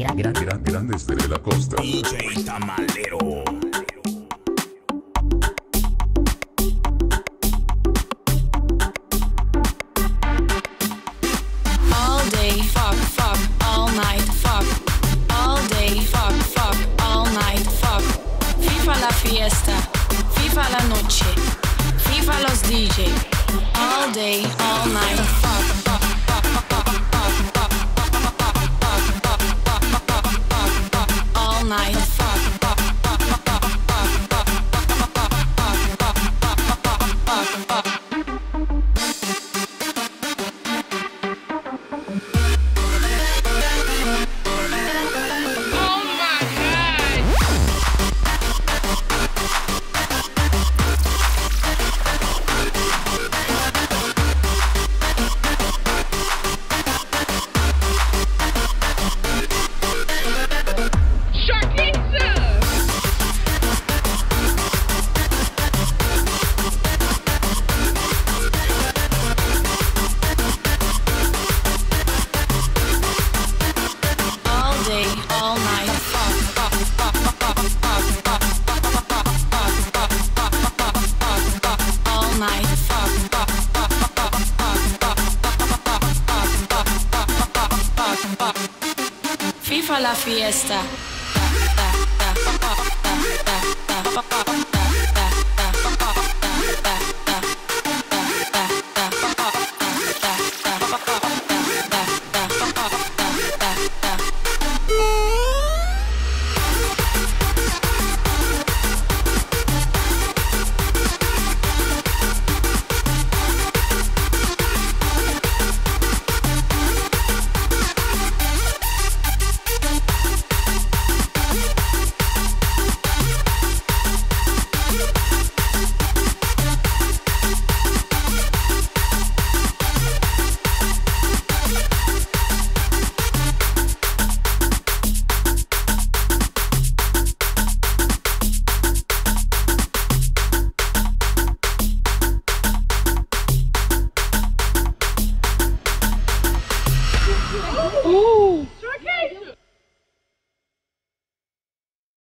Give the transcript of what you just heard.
gra- gra- gra- Grandes de la costa. DJ Tamalero. All day, fuck, fuck, all night, fuck. All day, fuck, fuck, all night, fuck. FIFA la fiesta, FIFA la noche, FIFA los DJ. All day, all night, fuck, la fiesta. Ooh.